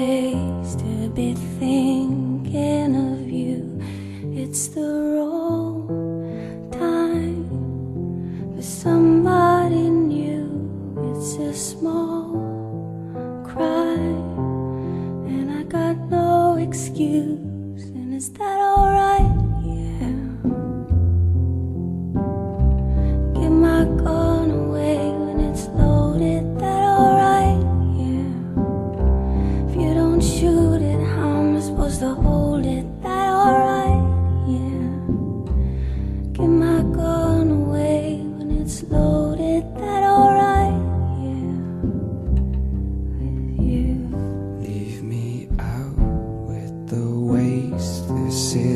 to be thinking of you. It's the wrong time for somebody new. It's a small cry, and I got no excuse.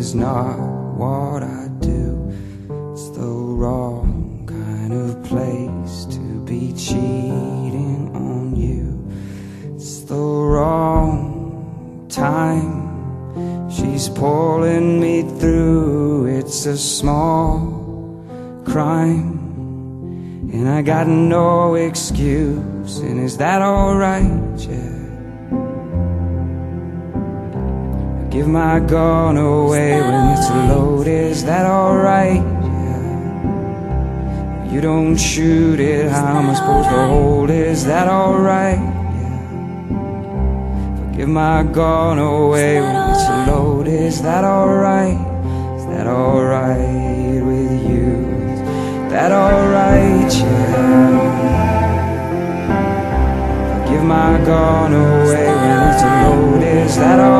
Is not what I do. It's the wrong kind of place to be cheating on you. It's the wrong time. She's pulling me through. It's a small crime. And I got no excuse. And is that alright? Yeah. Give my gun away when it's loaded. Is that alright? Yeah. You don't shoot it. How am I supposed to hold it? Is that alright? Yeah. Give my gun away when it's loaded. Is that alright? Is that alright with you? Is that alright? Yeah. Give my gun away when it's loaded. Is that alright?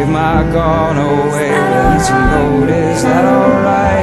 Give my gun away it's loaded. Is that alright?